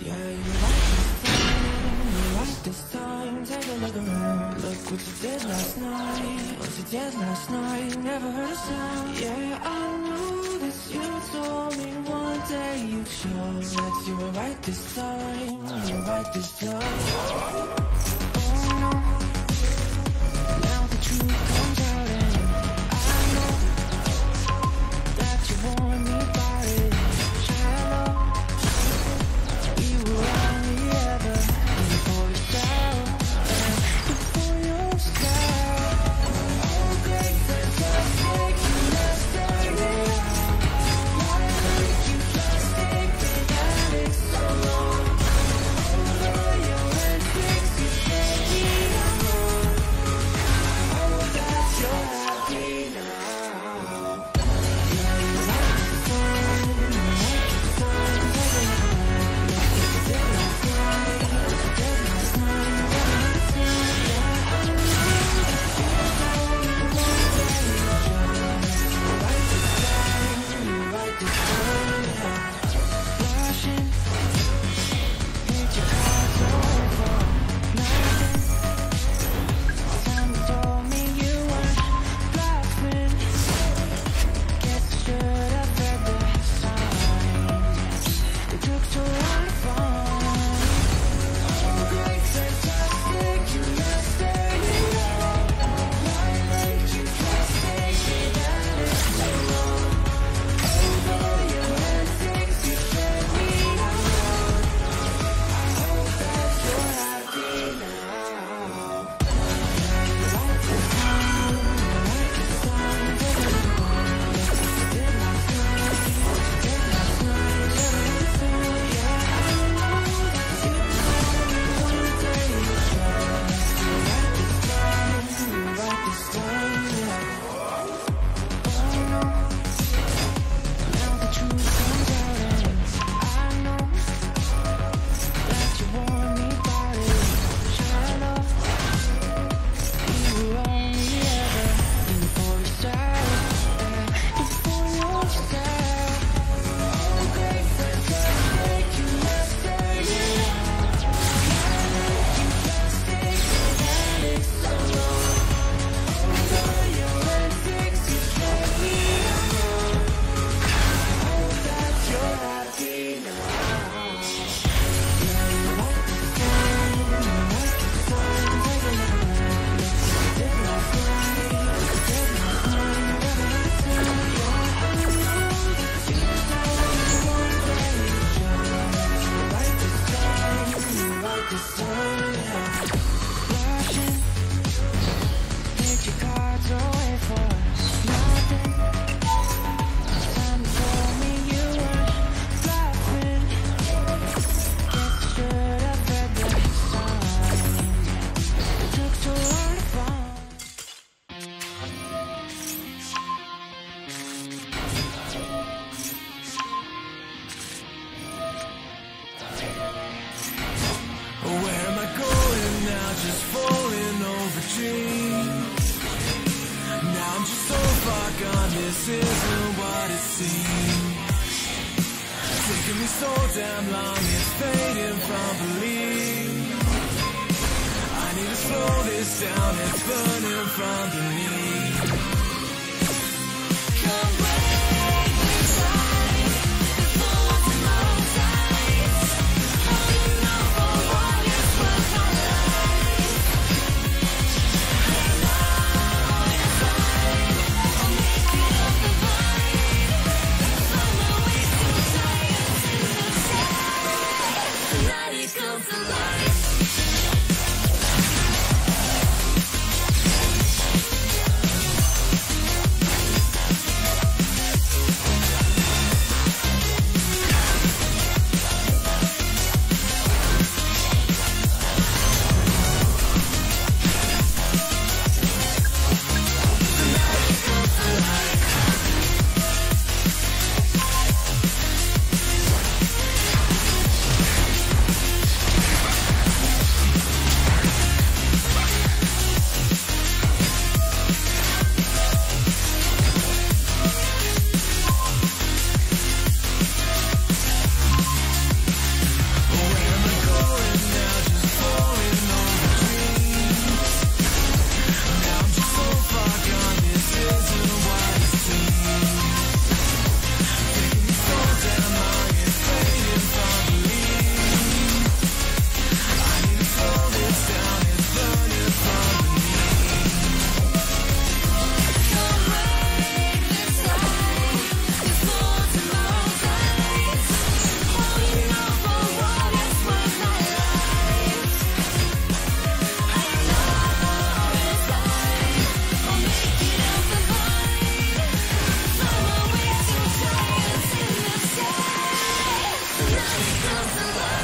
Yeah, you're right this time, you're right this time Take a look around, look what you did last night What you did last night, never heard a sound Yeah, I knew that you told me one day You showed that you were right this time, you were right this time This isn't what it seems. Taking me so damn long It's fading from belief. I need to slow this down It's burning from beneath feels alive. Let's go to work.